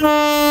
Música